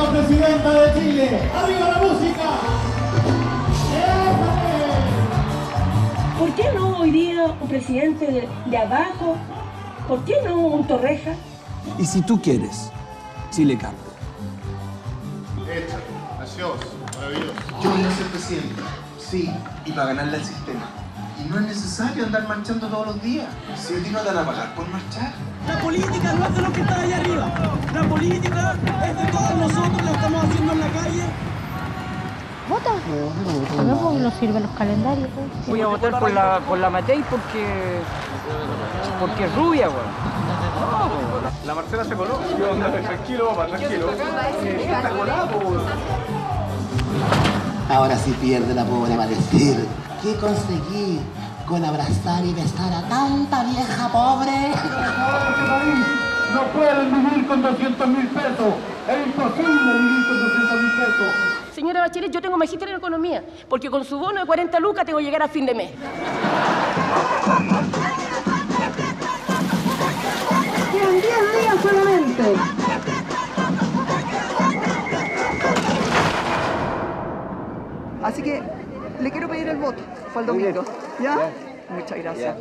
próxima presidenta de Chile. ¡Arriba la música! ¿Por qué no hoy día un presidente de, de abajo? ¿Por qué no un Torreja? Y si tú quieres, Chile cambia. Hecha, nació, maravilloso. Yo voy a ser presidente, sí, y para ganarle al sistema. Y no es necesario andar marchando todos los días. Si a ti no te van a pagar por marchar. La política no es de los que están allá arriba. La política es de todos nosotros, A mí porque no sirven los calendarios. pues. Voy a votar por la, por la Matei porque, porque es rubia, weón. La Marcela se coló. Yo, tranquilo, papá, tranquilo. Está colado, Ahora sí pierde la pobre va a decir. ¿Qué conseguí con abrazar y besar a tanta vieja pobre? No pueden vivir con 200 mil pesos. Es imposible vivir con 200 mil pesos. Yo tengo magíster en economía, porque con su bono de 40 lucas tengo que llegar a fin de mes. Quedan 10 días solamente. Así que le quiero pedir el voto para el domingo. ¿Ya? Muchas gracias.